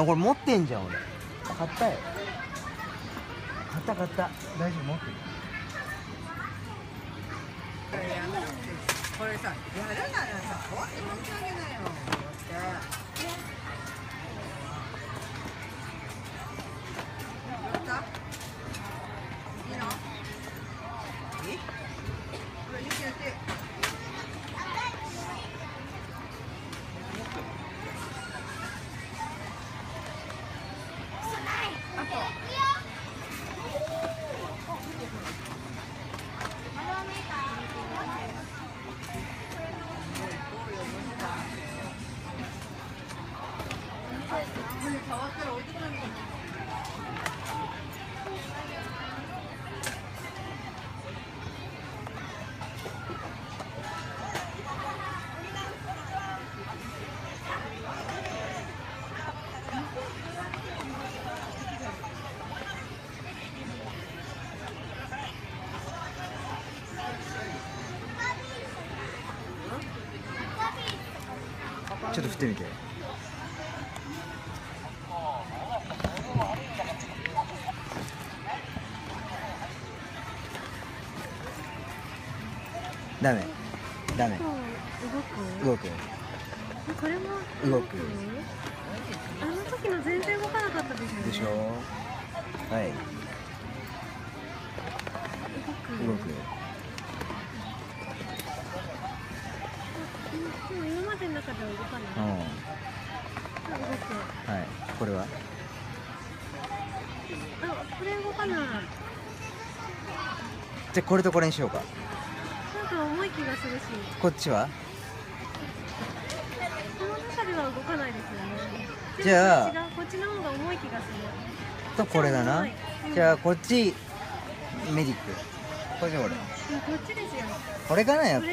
あこれ持ってんじゃん俺。買ったよ。買った買った。大丈夫持ってる。これさ、やるならさ、こうやって持ち上げなよ。ちょっと振ってみて。ダメ。ダメ。動く？動く？これも動く？あの時の全然動かなかったですよね。でしょ？はい。動く。でも今までの中では動かない、うん。動く。はい。これは？あこれ動かない。じゃあこれとこれにしようか。なんか重い気がするし。こっちは？この中では動かないですよね。じゃあこっちの方が重い気がする。とこれだな。うんじゃあこっちメディック。これじゃ俺うんこっちですよ。これかなやっぱ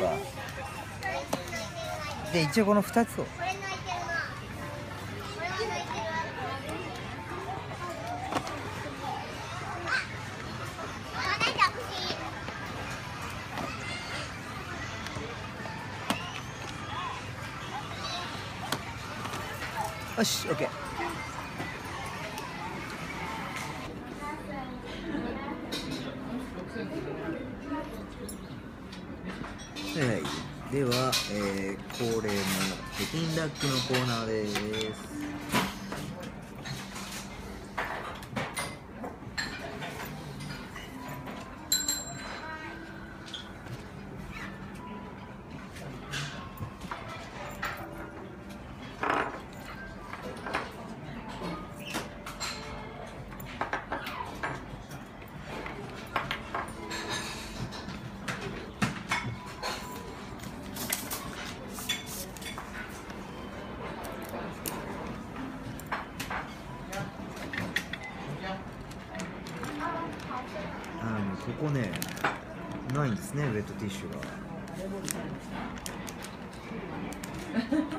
で一応この2つを。よし OK 恒例の北京ダックのコーナーです。こね、ないんですね、ウェットティッシュが。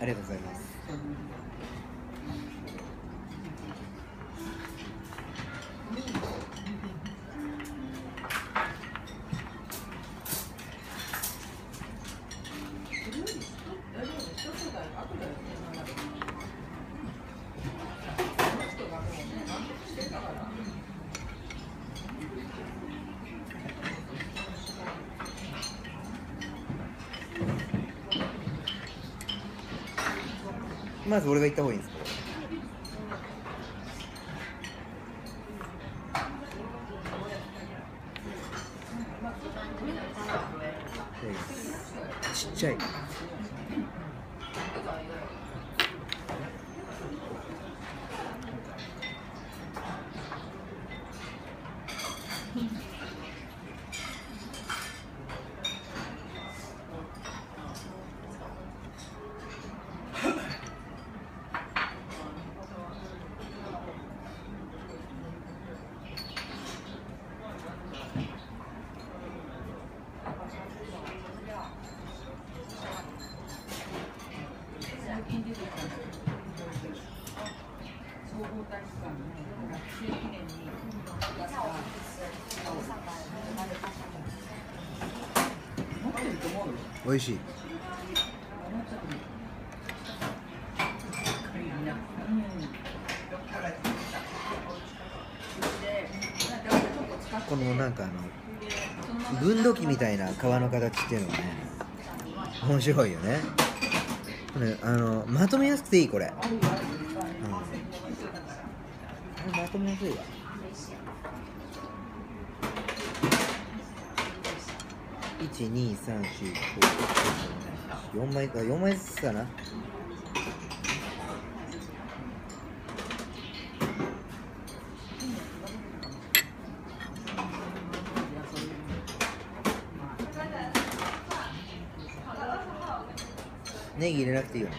ありがとうございます。ず俺が行った方がいいんですかちっちゃい。美味しい。このなんかあの分度器みたいな皮の形っていうのがね面白いよね。これあのまとめやすくていいこれ、うん、これまとめやすいわ。一二三四五四枚か4枚ずつかな。ネギ入れなくていいよ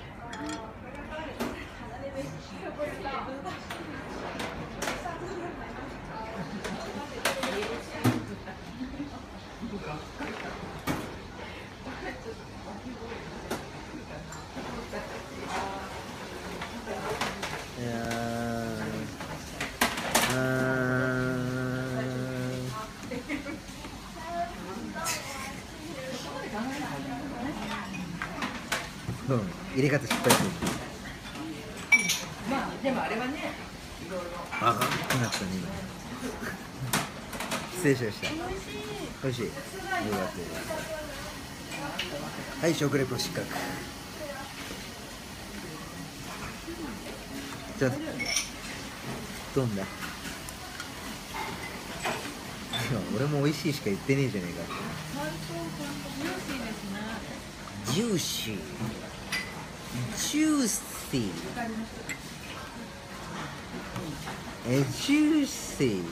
いやーあーうん入れ方失敗するまあでもあれはねあかんくなったね今失礼しました。美味しい。よかったよかったはい食レポ失格。じゃあどんだ今俺も美味しいしか言ってねえじゃねえか。ジューシー。ジューシーえジューシー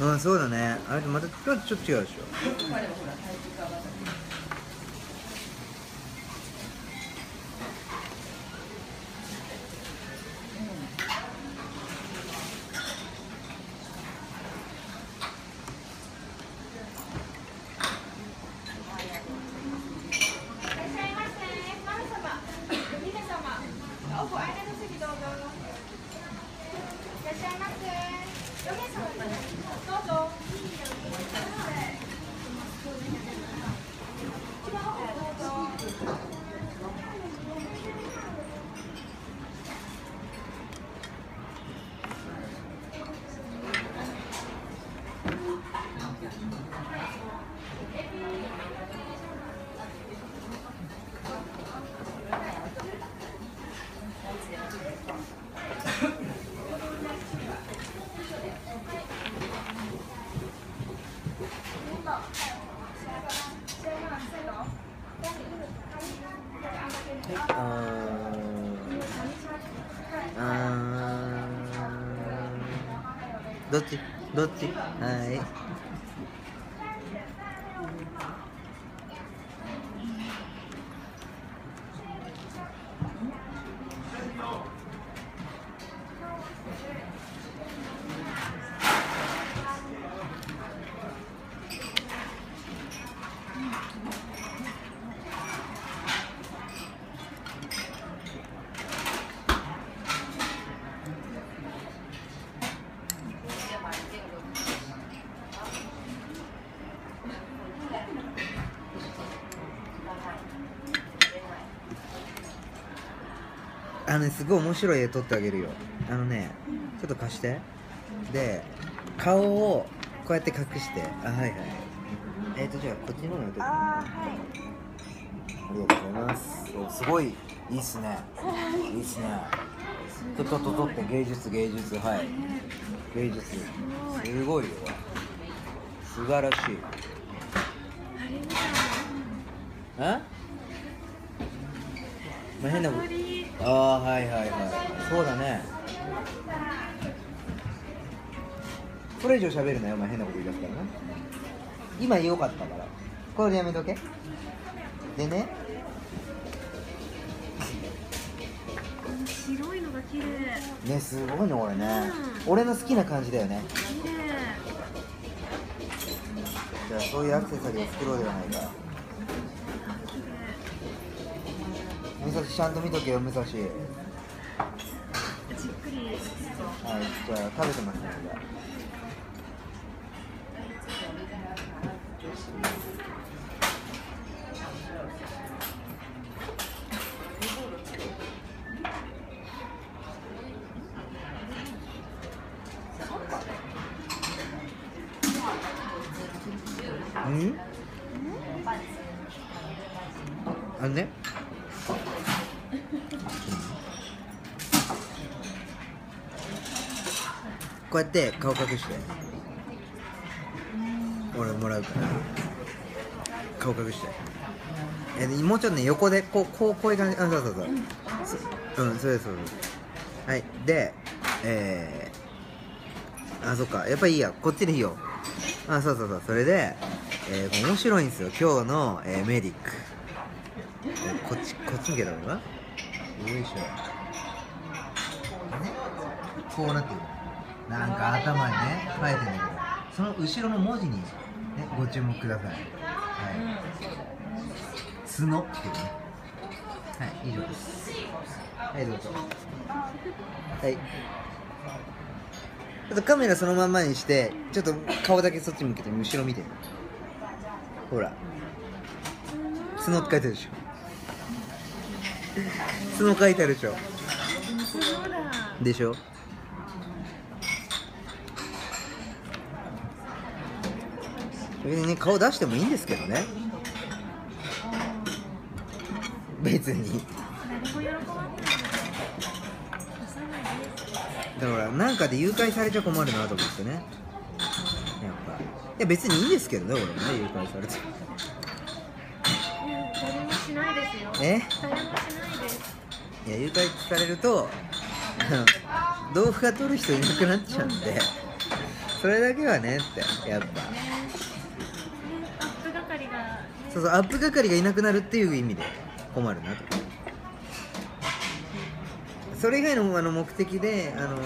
あそうだね。あれまたちょっと違うでしょ。どっち？どっち？はい。ごい面白い絵撮ってあげるよ。あのねちょっと貸して。で顔をこうやって隠して。あはいはい。えっ、ー、とじゃあこっちの方に置いてあありがとうございます。おすごい。いいっすね。いいっすね。ととととって芸術芸術はい。芸術。すごいよ。素晴らしい。あれみ変なこと。鳥ああはいはいはい。そうだね。これ以上喋るなよお前変なこと言い出すからな。今良かったから。これでやめとけ。でね。白いのが綺麗。ねすごいね俺ね、俺の好きな感じだよね。じゃあそういうアクセサリーを作ろうではないか武蔵ちゃんと見とけよ武蔵。ちじっくりはいじゃあ食べてますねうん？あのねこうやって顔隠して。俺もらうから。顔隠して。えでもうちょっとね横でこうこうこういう感じ。あそうそうそう。そうんそうですそうです。はい。でえー、あそっか。やっぱいいや。こっちでいいよ。あそうそうそう。それで、えー、面白いんですよ。今日の、えーメディック、えーこっちこっち向けたのかな？よいしょ。こうなってるなんか頭にね書いてんだけどその後ろの文字に、ね、ご注目ください。はい。角っていうね。はい以上です。はいどうぞ。はい。ちょっとカメラそのまんまにしてちょっと顔だけそっち向けて後ろ見て。ほら。角って書いてあるでしょ。角書いてあるでしょ。でしょ別にね顔出してもいいんですけどね。別に。だからなんかで誘拐されちゃ困るなと思ってね。やっぱ。いや別にいいんですけどね俺もね誘拐されて。誰もしないですよ。え？誰もしないです。いや誘拐されると 動画撮る人いなくなっちゃうんで。それだけはねってやっぱそうそうアップ係がいなくなるっていう意味で困るなと。それ以外のあの目的であの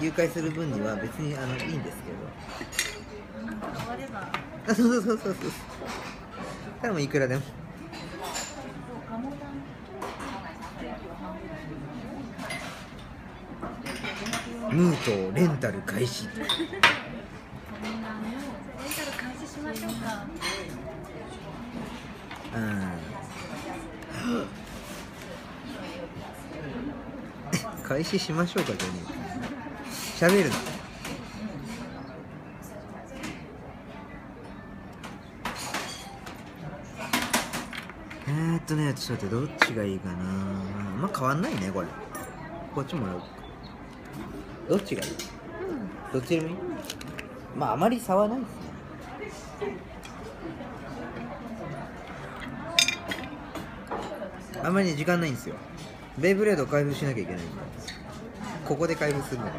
誘拐する分には別にあのいいんですけなんか変われど。あそうそうそうそうただもういくらでも。ムートレンタル開始。レンタル開始しましょうか。うん。開始しましょうかじゃねえか喋るな。えーっとねちょっと待ってどっちがいいかな。まあ変わんないねこれ。こっちもらおうどっちがいい？どっちでもいい？まああまり差はないですねあんまりね時間ないんですよ。ベイブレードを開封しなきゃいけないんで。ここで開封するのか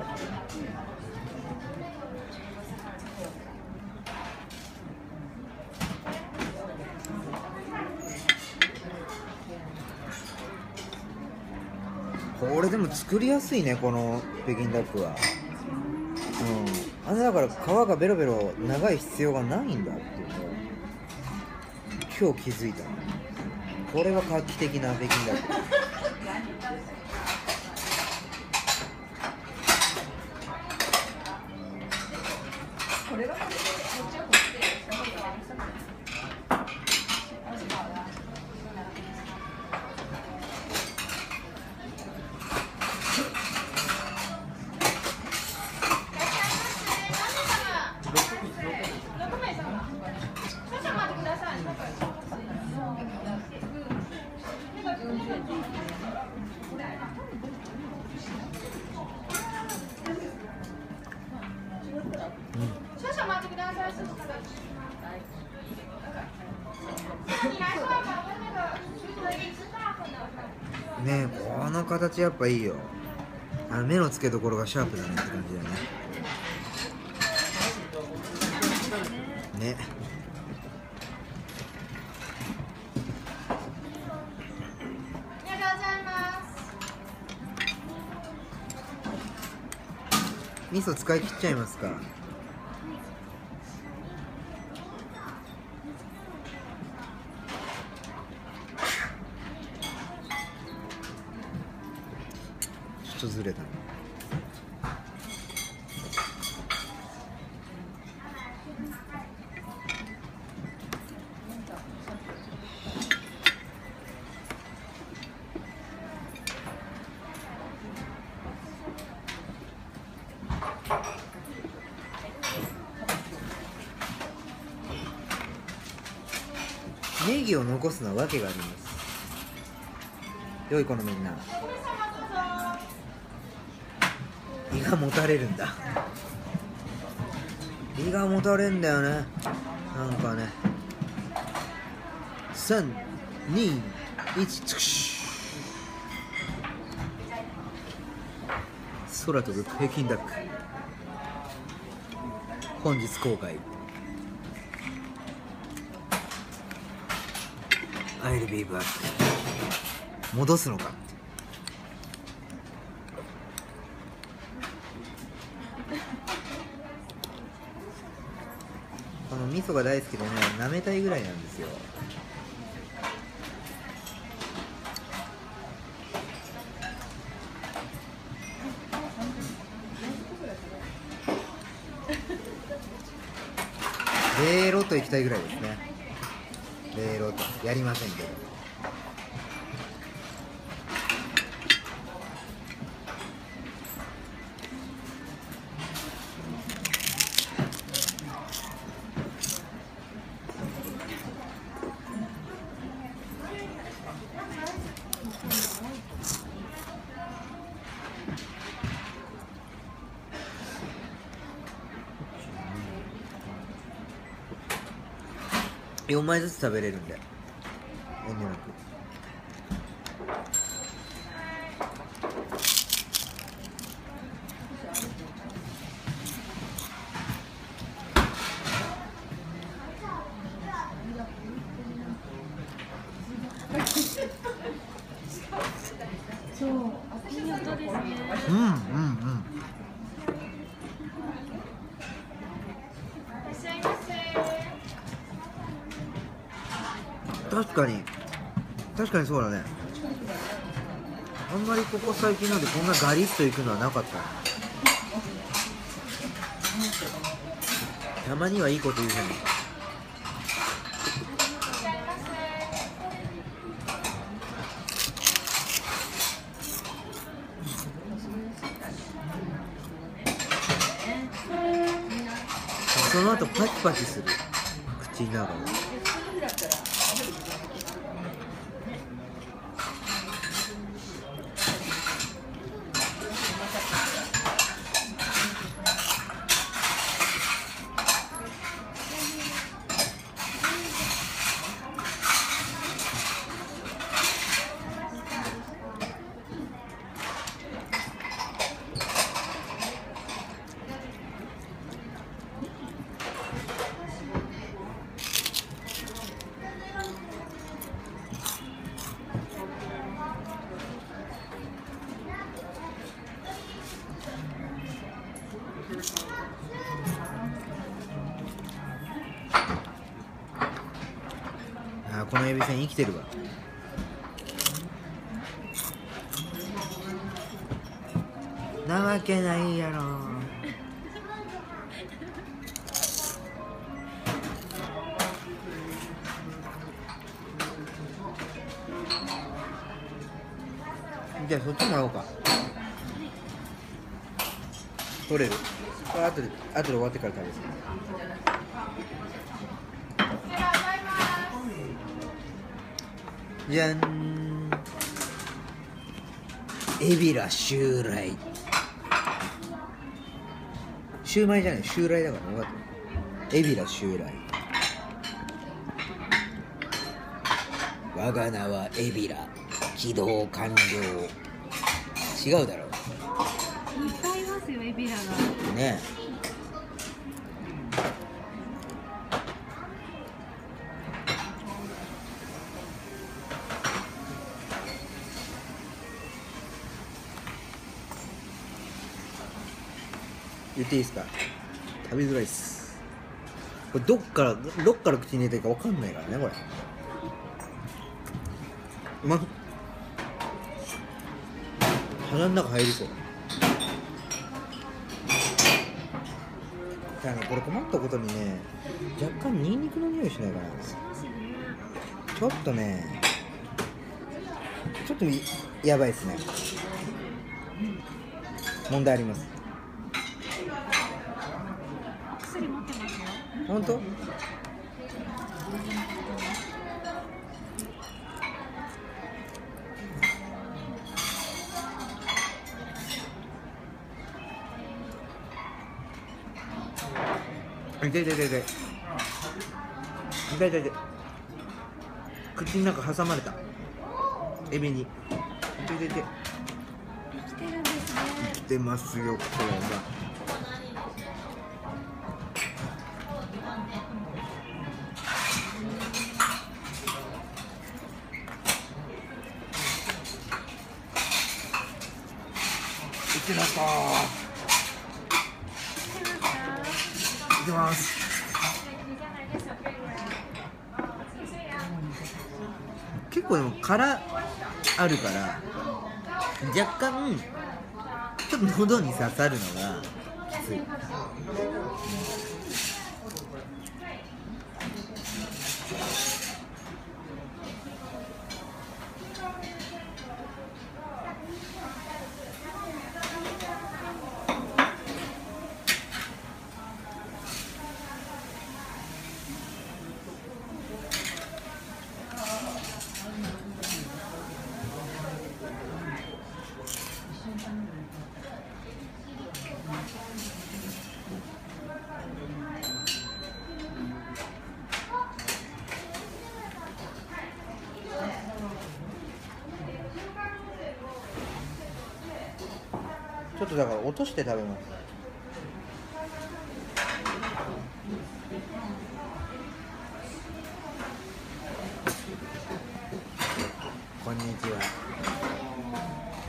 これでも作りやすいねこの北京ダックは。うん。あれだから皮がベロベロ長い必要がないんだっていうのを今日気づいたこれは画期的な北京ダックこの形やっぱいいよ。あの目の付けどころがシャープだねって感じだよね。ね。ありがとうございます。味噌使い切っちゃいますか。ネギを残すのは訳があります。良い子のみんな。胃がもたれるんだ。胃がもたれんだよね。なんかね。321つくし。空飛ぶ北京ダック。本日公開。I'll be back 戻すのかって。この味噌が大好きでね舐めたいぐらいなんですよ。ベーロと行きたいぐらいですね。レーロッとやりませんけど4枚ずつ食べれるんで遠慮なくそういい音ですねうんうんうん確かに確かにそうだね。あんまりここ最近なんでこんなガリッといくのはなかった。たまにはいいこと言うじゃない。その後パキパキする。口の中でこのエビせん生きてるわ。なわけないやろ。じゃあそっちもらおうか。取れる。これ後で後で終わってから食べる。じゃん。エビラシューライシューマイじゃない。シューライだからね分かった。エビラシューライ我が名はエビラ。起動完了。違うだろ。いっぱいいますよエビラが。ね言っていいですか？食べづらいっす。これどっからどっから口に入れていいか分かんないからねこれ。ま鼻の中入りそう。だからねこれ困ったことにね若干ニンニクの匂いしないかな。ちょっとねちょっとやばいですね。問題あります。本当？痛い痛い痛い痛い痛い痛い口の中挟まれた。エビに。痛い痛い痛い生きてるんですね。生きてますよこれが。いった。いきます。結構でも殻あるから若干ちょっと喉に刺さるのがきつい。ちょっとだから落として食べます。こんにちは。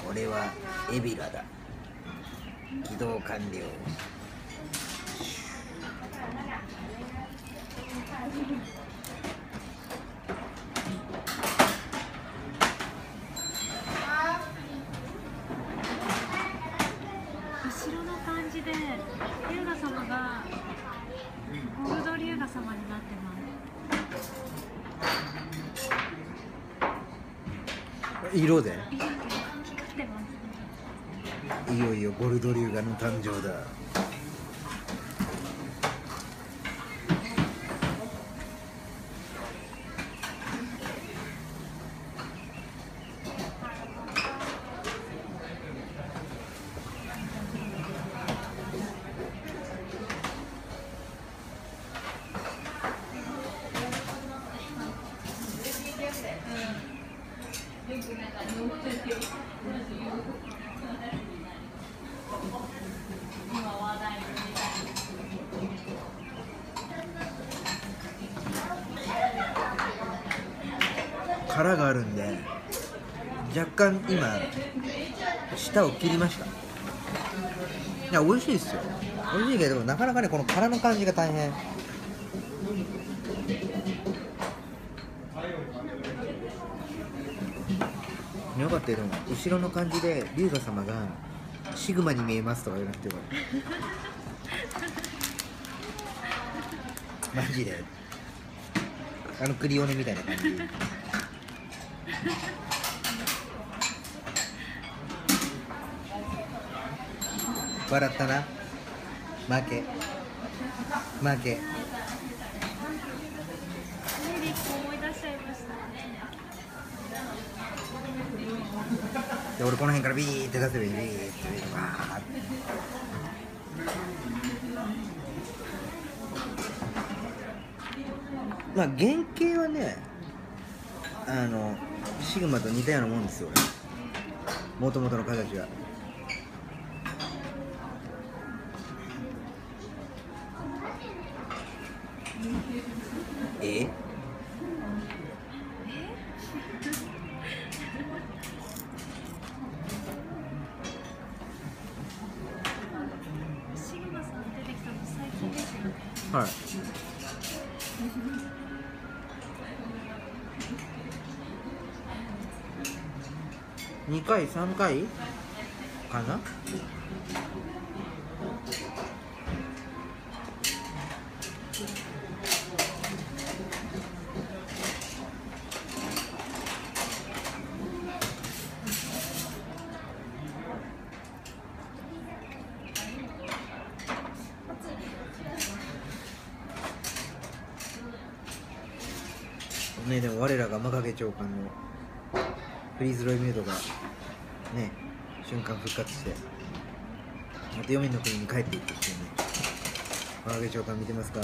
俺はエビラだ。起動完了後ろの感じで龍河様がゴールド龍河様になってます色で。色で光ってます。いよいよゴルド龍河の誕生だ殻があるんで若干今舌を切りました。いや美味しいですよ。美味しいけどなかなかねこの殻の感じが大変。よかったよでも後ろの感じで龍河様がシグマに見えますとか言わなくてよかったマジで。あのクリオネみたいな感じ。笑ったな。負け。負け。で俺この辺からビーって出せばいい。ビーってビーって。わーってまあ原型はねあのシグマと似たようなもんですよ俺。もともとの形は2回3回？かな？ねでも我らが真影長官のフリーズロイミュートが瞬間復活してまた読みの国に帰っていくっていうね。川上長官見てますか？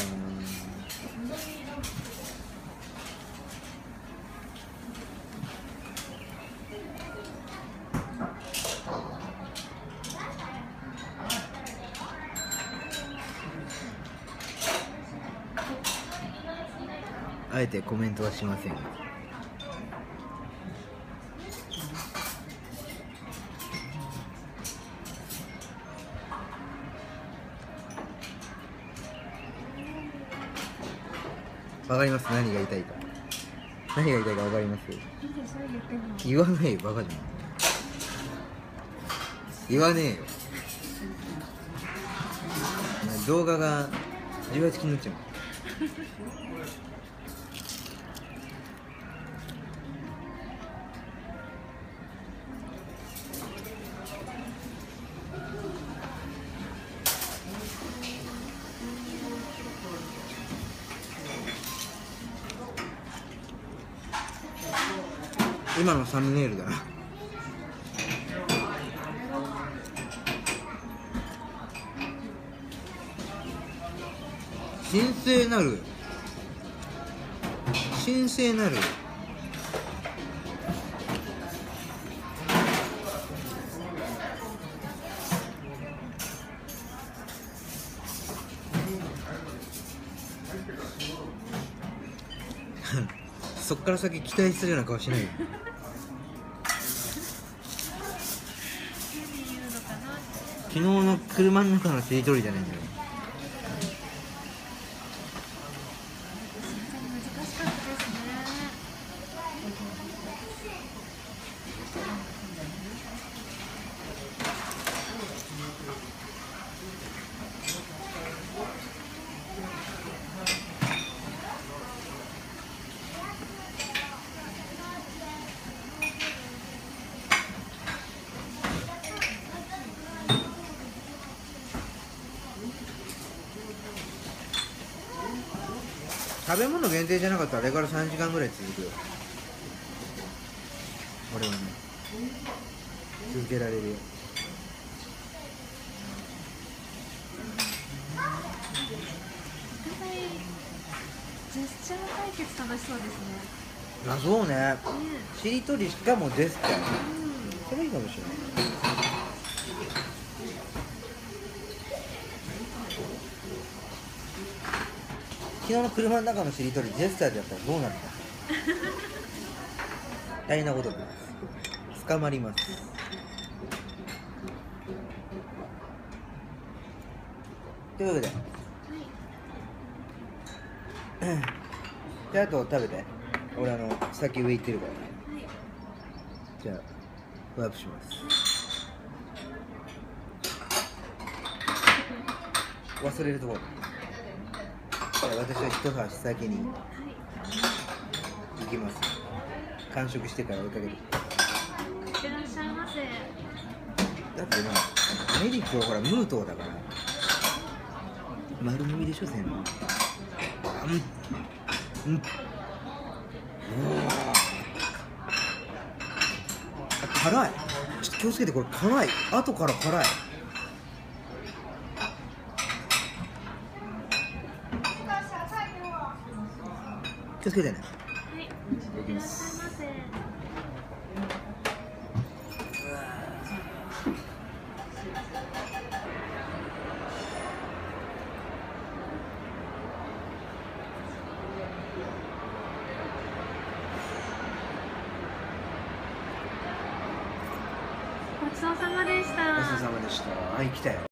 あえてコメントはしませんわかります？何が言いたいか。何が言いたいかわかります？言わないよバカじゃん。言わねえよ。動画が18禁になっちゃう。のサムネイルだな。神聖なる。神聖なる。そっから先期待するような顔しないよ何言うのかなって昨日の車の中のしりとりじゃないんだよ全然難しかったですね食べ物限定じゃなかったらあれから3時間ぐらい続くよ。俺はね。続けられるよ。ジェスチャー対決楽しそうですね。あそうね。ね。しりとりしかもジェスチャー。うん。それいいかもしれない昨日の車の中のしりとりジェスチャーでやったらどうなるか。大変なことです。捕まります。というわけで。じゃああと食べて。俺あの先上行ってるから。はい。じゃあワープします。忘れるとこ。ろ私は一箸先にはい行きます。完食してから追いかける。いってらっしゃいませ。だってなメリットはほらムートーだから。丸飲みでしょ全部。うん。うん。辛い。ちょっと気をつけてこれ辛い。後から辛い気